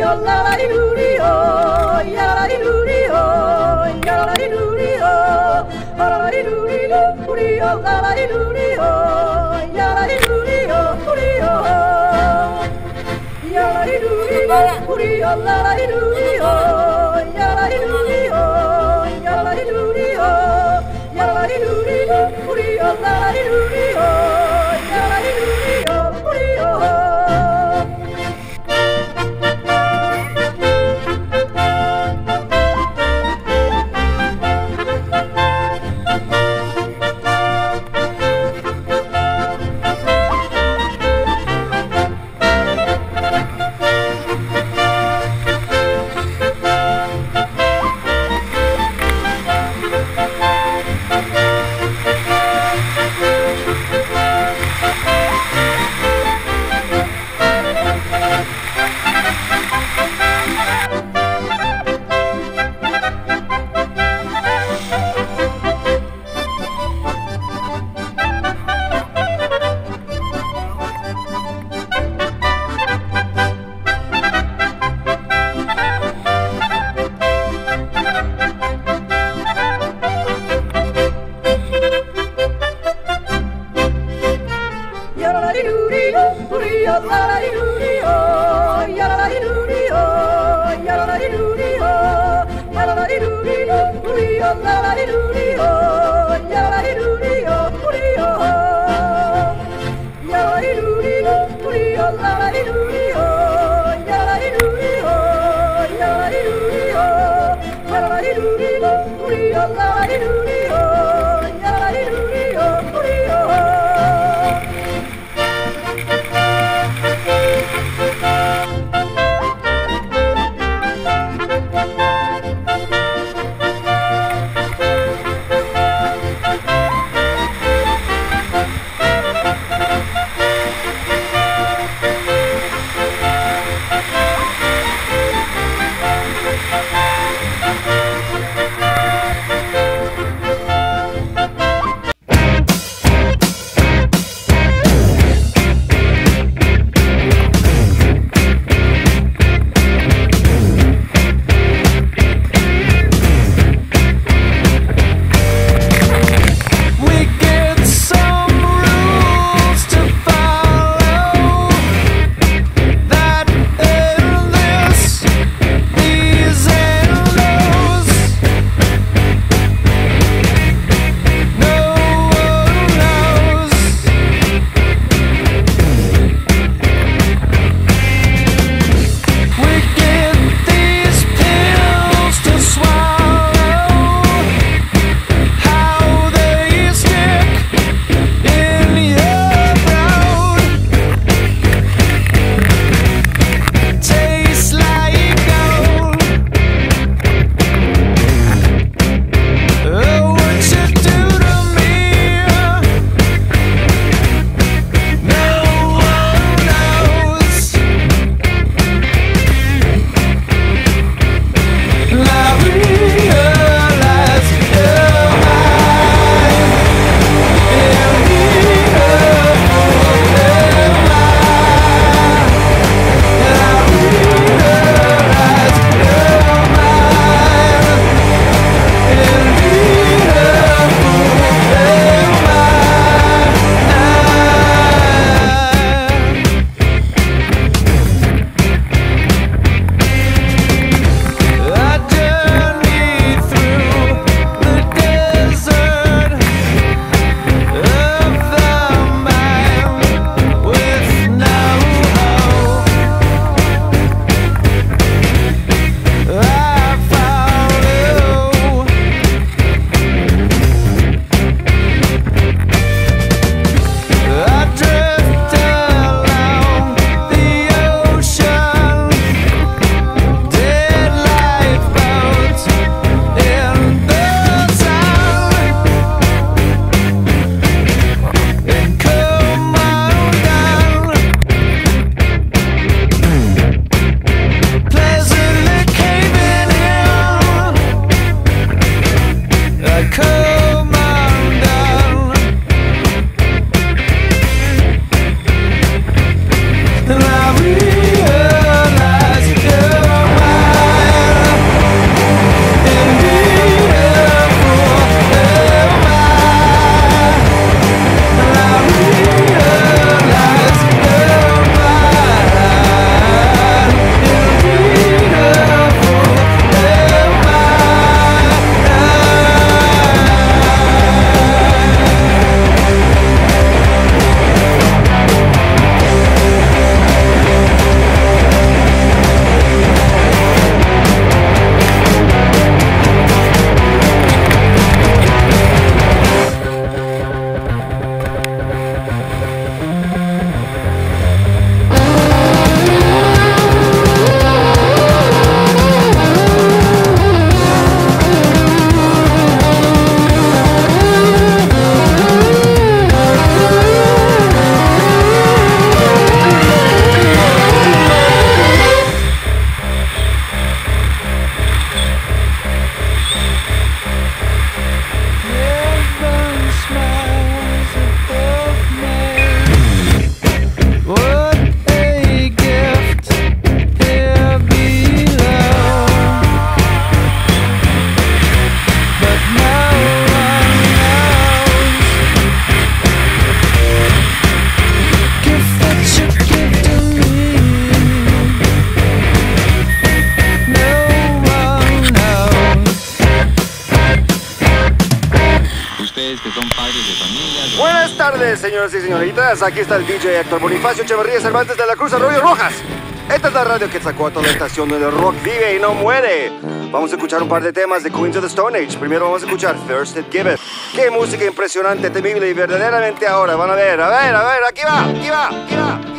yo, la la doo doo yo, ya la doo doo yo, ya la doo doo yo, la la doo doo doo yo, la la doo doo yo, ya la doo doo yo, doo yo, ya la doo doo doo yo, la la doo doo yo, ya la doo doo yo, ya la doo doo yo, ya la doo doo doo yo, la la doo doo yo. la la la la la could tardes, señoras y señoritas. Aquí está el DJ Héctor Bonifacio Echeverría Cervantes de la Cruz Arroyo Rojas. Esta es la radio que sacó a toda la estación donde el rock vive y no muere. Vamos a escuchar un par de temas de Queens of the Stone Age. Primero vamos a escuchar Give It. Qué música impresionante, temible y verdaderamente ahora. Van a ver, a ver, a ver, aquí va, aquí va, aquí va.